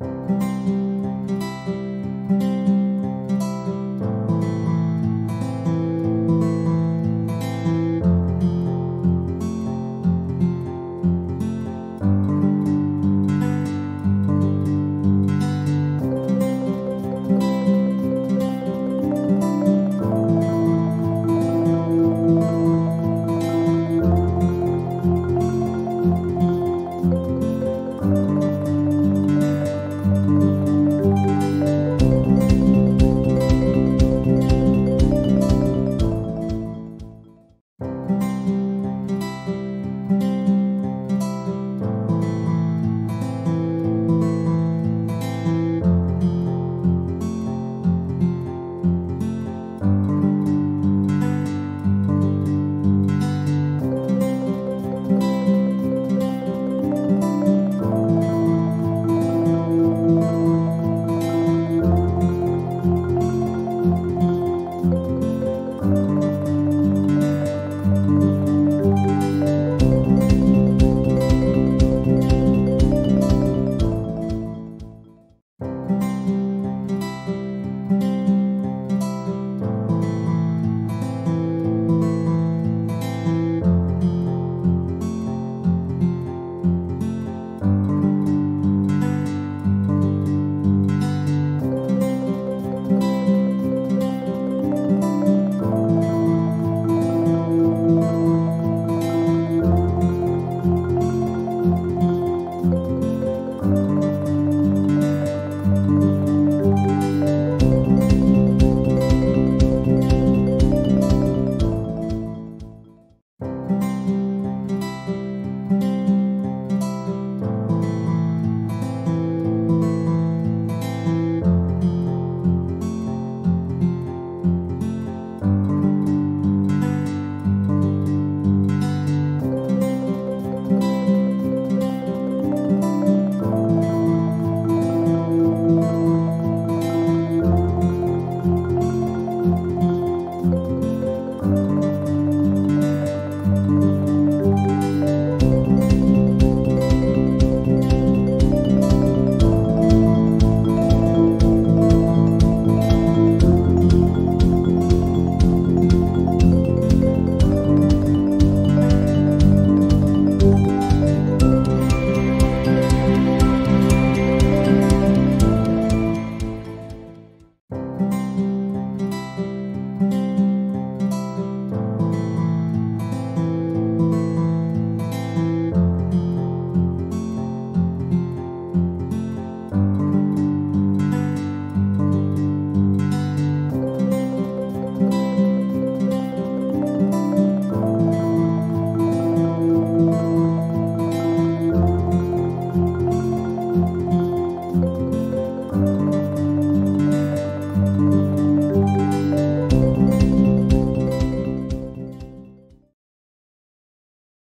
Música